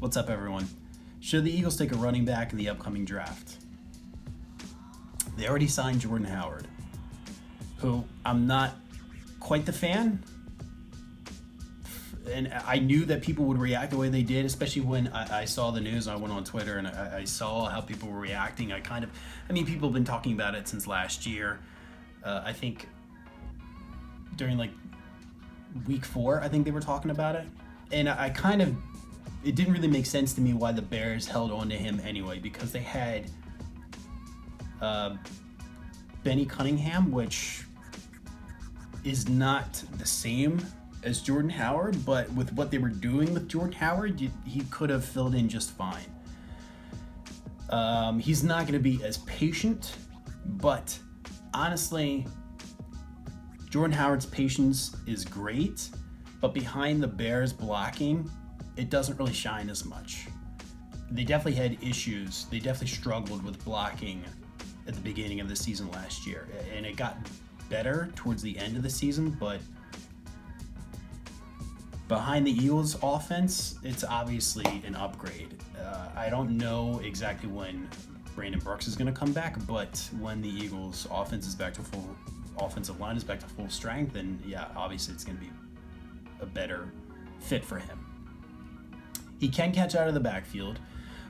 What's up, everyone? Should the Eagles take a running back in the upcoming draft? They already signed Jordan Howard, who I'm not quite the fan. And I knew that people would react the way they did, especially when I, I saw the news. I went on Twitter and I, I, saw how people were reacting. I kind of, I mean, people have been talking about it since last year. Uh, I think during like week four, I think they were talking about it. And I, I kind of it didn't really make sense to me why the Bears held on to him anyway because they had uh, Benny Cunningham, which is not the same as Jordan Howard, but with what they were doing with Jordan Howard, he could have filled in just fine. Um, he's not going to be as patient, but honestly, Jordan Howard's patience is great, but behind the Bears blocking, it doesn't really shine as much. They definitely had issues. They definitely struggled with blocking at the beginning of the season last year, and it got better towards the end of the season. But behind the Eagles' offense, it's obviously an upgrade. Uh, I don't know exactly when Brandon Brooks is going to come back, but when the Eagles' offense is back to full offensive line is back to full strength, then yeah, obviously it's going to be a better fit for him. He can catch out of the backfield,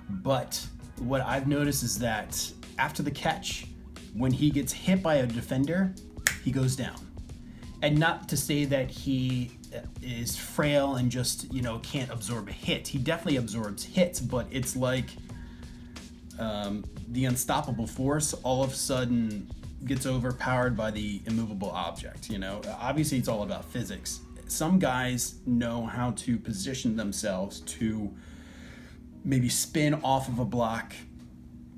but what I've noticed is that after the catch, when he gets hit by a defender, he goes down. And not to say that he is frail and just, you know, can't absorb a hit. He definitely absorbs hits, but it's like um, the unstoppable force all of a sudden gets overpowered by the immovable object, you know? Obviously, it's all about physics some guys know how to position themselves to maybe spin off of a block,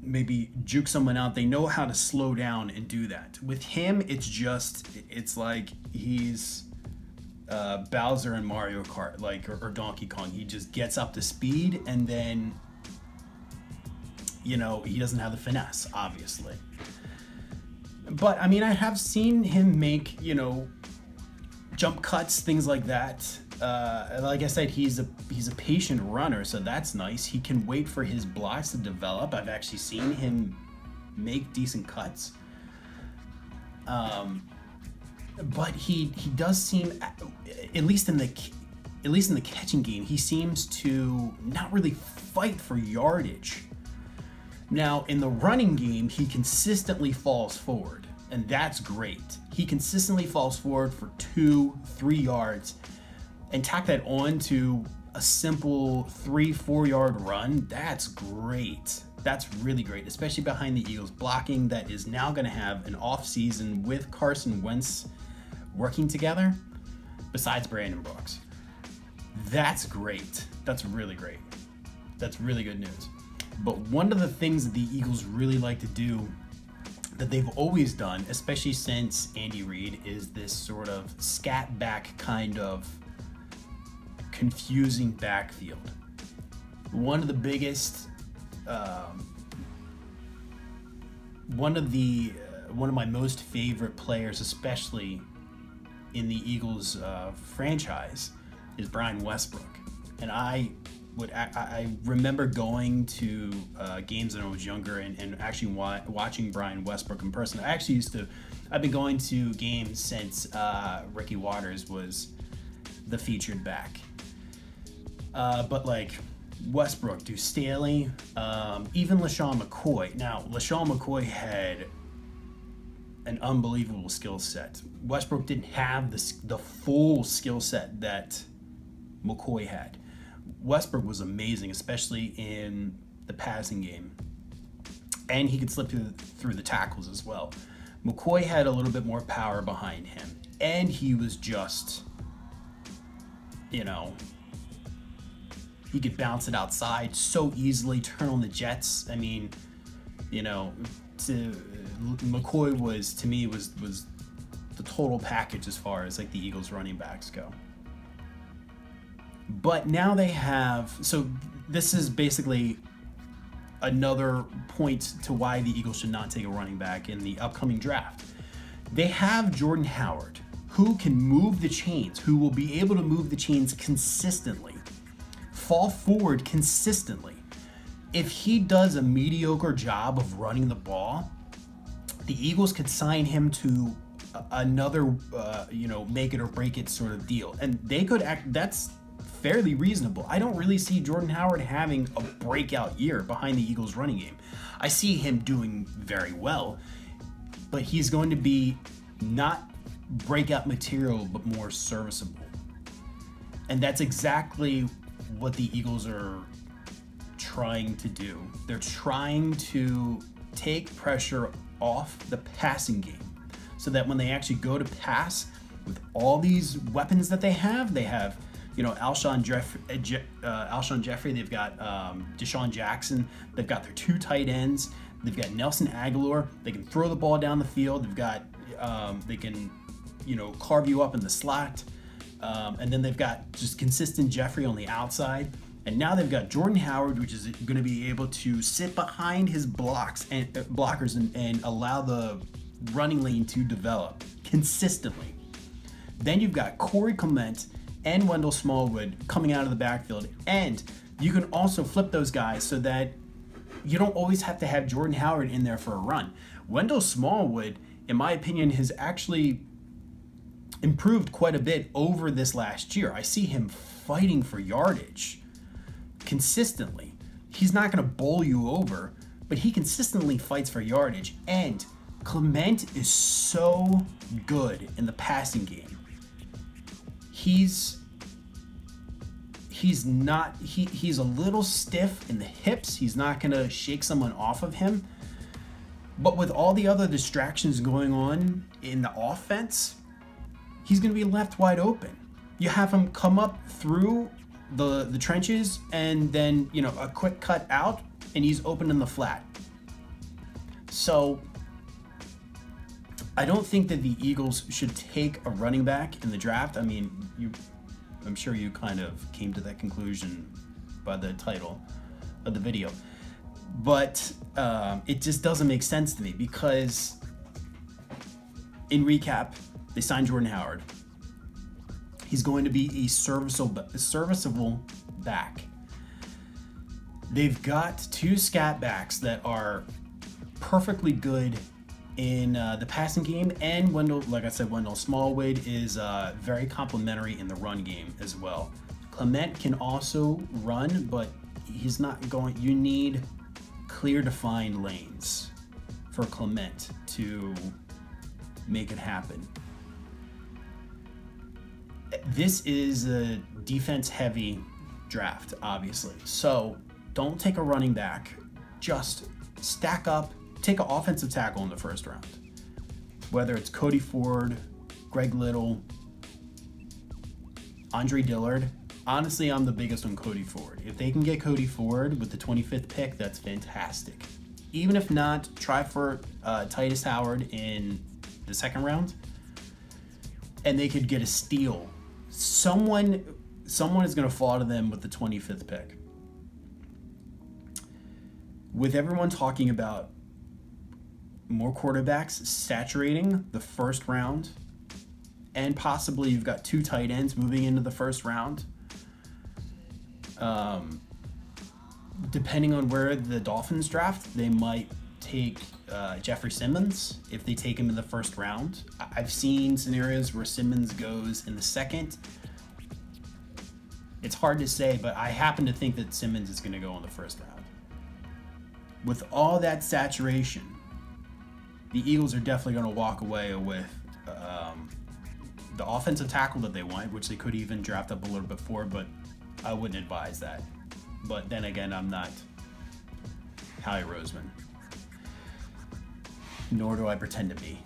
maybe juke someone out. They know how to slow down and do that. With him, it's just, it's like he's uh, Bowser in Mario Kart, like, or, or Donkey Kong. He just gets up to speed and then, you know, he doesn't have the finesse, obviously. But I mean, I have seen him make, you know, jump cuts, things like that. Uh, like I said, he's a he's a patient runner, so that's nice. He can wait for his blocks to develop. I've actually seen him make decent cuts. Um, but he he does seem, at least in the at least in the catching game, he seems to not really fight for yardage. Now, in the running game, he consistently falls forward and that's great. He consistently falls forward for two, three yards, and tack that on to a simple three, four yard run. That's great. That's really great, especially behind the Eagles blocking that is now going to have an off season with Carson Wentz working together, besides Brandon Brooks. That's great. That's really great. That's really good news. But one of the things that the Eagles really like to do that they've always done, especially since Andy Reid, is this sort of scat back kind of confusing backfield. One of the biggest, um, one of the, uh, one of my most favorite players, especially in the Eagles uh, franchise, is Brian Westbrook, and I would I, I remember going to uh, games when I was younger and, and actually wa- watching Brian Westbrook in person. I actually used to. I've been going to games since uh, Ricky Watters was the featured back. Uh, but like Westbrook, Deuce Staley, um, even LeSean McCoy. Now, LeSean McCoy had an unbelievable skill set. Westbrook didn't have the, the full skill set that McCoy had. Westbrook was amazing, especially in the passing game. And he could slip through the, through the tackles as well. McCoy had a little bit more power behind him. And he was just, you know, he could bounce it outside so easily, turn on the Jets. I mean, you know, to McCoy was to me was was the total package as far as like the Eagles running backs go. But now they have so this is basically another point to why the Eagles should not take a running back in the upcoming draft. They have Jordan Howard, who can move the chains, who will be able to move the chains consistently fall forward consistently. If he does a mediocre job of running the ball, the Eagles could sign him to another, uh, you know, make it or break it sort of deal, and they could act. That's fairly reasonable. I don't really see Jordan Howard having a breakout year behind the Eagles running game. I see him doing very well, but he's going to be not breakout material, but more serviceable. And that's exactly what the Eagles are trying to do. They're trying to take pressure off the passing game so that when they actually go to pass with all these weapons that they have, they have you know, Alshon, Jeff, uh, uh, Alshon Jeffery, they've got um, DeSean Jackson, they've got their two tight ends, they've got Nelson Agholor, they can throw the ball down the field, they've got, um, they can, you know, carve you up in the slot, um, and then they've got just consistent Jeffery on the outside. And now they've got Jordan Howard, which is going to be able to sit behind his blocks and uh, blockers and, and allow the running lane to develop consistently. Then you've got Corey Clement and Wendell Smallwood coming out of the backfield. And you can also flip those guys so that you don't always have to have Jordan Howard in there for a run. Wendell Smallwood, in my opinion, has actually improved quite a bit over this last year. I see him fighting for yardage consistently. He's not going to bowl you over, but he consistently fights for yardage. And Clement is so good in the passing game he's he's not he he's a little stiff in the hips. He's not going to shake someone off of him. But with all the other distractions going on in the offense, he's going to be left wide open. You have him come up through the the trenches and then, you know, a quick cut out and he's open in the flat. So I don't think that the Eagles should take a running back in the draft. I mean, you, I'm sure you kind of came to that conclusion by the title of the video, but um, it just doesn't make sense to me because, in recap, they signed Jordan Howard. He's going to be a serviceable, serviceable back. They've got two scat backs that are perfectly good in uh, the passing game, and Wendell, like I said, Wendell Smallwood is uh, very complimentary in the run game as well. Clement can also run, but he's not going. You need clear, defined lanes for Clement to make it happen. This is a defense heavy draft, obviously. So don't take a running back. Just stack up take an offensive tackle in the first round, whether it's Cody Ford, Greg Little, Andre Dillard. Honestly, I'm the biggest on Cody Ford. If they can get Cody Ford with the 25th pick, that's fantastic. Even if not, try for uh, Tytus Howard in the second round, and they could get a steal. Someone, someone is going to fall to them with the 25th pick. With everyone talking about more quarterbacks saturating the first round, and possibly you've got two tight ends moving into the first round. Um, depending on where the Dolphins draft, they might take uh, Jeffrey Simmons if they take him in the first round. I've seen scenarios where Simmons goes in the second. It's hard to say, but I happen to think that Simmons is going to go in the first round. With all that saturation, the Eagles are definitely going to walk away with um, the offensive tackle that they want, which they could even draft up a little bit for, but I wouldn't advise that. But then again, I'm not Howie Roseman, nor do I pretend to be.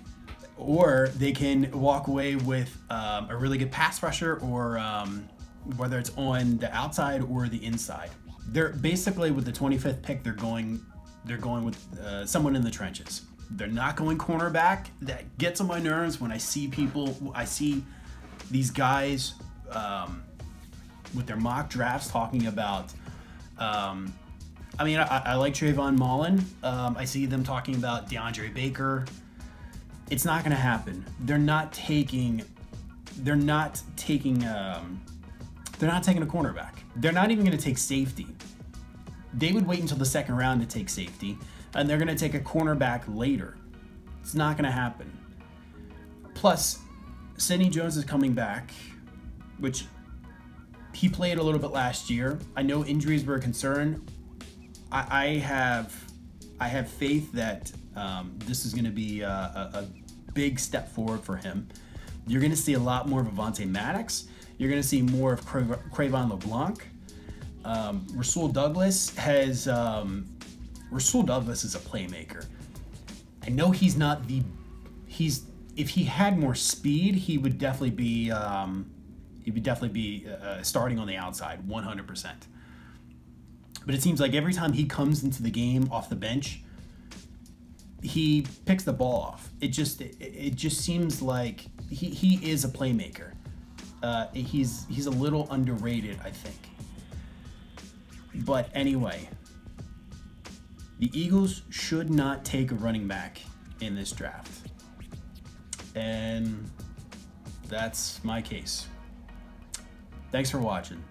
Or they can walk away with um, a really good pass rusher, or um, whether it's on the outside or the inside. They're basically with the 25th pick, they're going, they're going with uh, someone in the trenches they're not going cornerback. That gets on my nerves when I see people. I see these guys um, with their mock drafts talking about. Um, I mean, I, I, like Trayvon Mullen. Um, I see them talking about DeAndre Baker. It's not going to happen. They're not taking. They're not taking. Um, they're not taking a cornerback. they're not even going to take safety. They would wait until the second round to take safety, and they're going to take a cornerback later. It's not going to happen. Plus, Sidney Jones is coming back, which he played a little bit last year. I know injuries were a concern. I, I have I have faith that um, this is going to be a, a, a, big step forward for him. You're going to see a lot more of Avonte Maddox. You're going to see more of Cra- Cre'Von LeBlanc. Um, Rasul Douglas has um, Rasul Douglas is a playmaker. I know he's not the he's if he had more speed, he would definitely be um, he would definitely be uh, starting on the outside, 100%. But it seems like every time he comes into the game off the bench, he picks the ball off. It just it, it just seems like he, he is a playmaker. Uh, he's he's a little underrated, I think. But anyway, the Eagles should not take a running back in this draft. And that's my case. Thanks for watching.